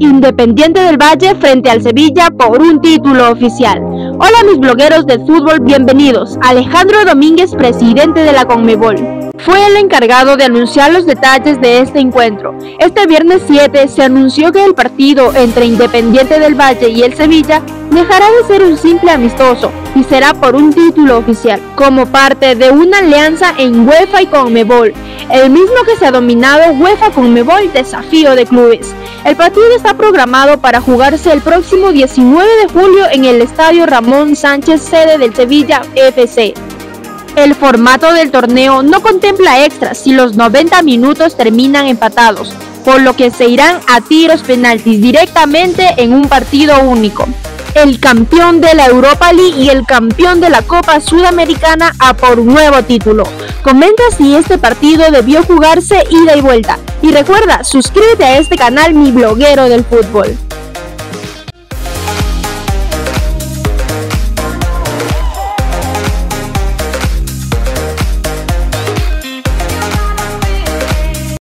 Independiente del Valle frente al Sevilla por un título oficial. Hola mis blogueros de fútbol, bienvenidos. Alejandro Domínguez, presidente de la Conmebol fue el encargado de anunciar los detalles de este encuentro. Este viernes 7 se anunció que el partido entre Independiente del Valle y el Sevilla dejará de ser un simple amistoso y será por un título oficial, como parte de una alianza en UEFA y Conmebol, el mismo que se ha dominado UEFA Conmebol Desafío de Clubes. El partido está programado para jugarse el próximo 19 de julio en el Estadio Ramón Sánchez, sede del Sevilla FC. El formato del torneo no contempla extras si los 90 minutos terminan empatados, por lo que se irán a tiros penaltis directamente en un partido único. El campeón de la Europa League y el campeón de la Copa Sudamericana a por nuevo título. Comenta si este partido debió jugarse ida y vuelta. Y recuerda, suscríbete a este canal Mi Bloguero del Fútbol.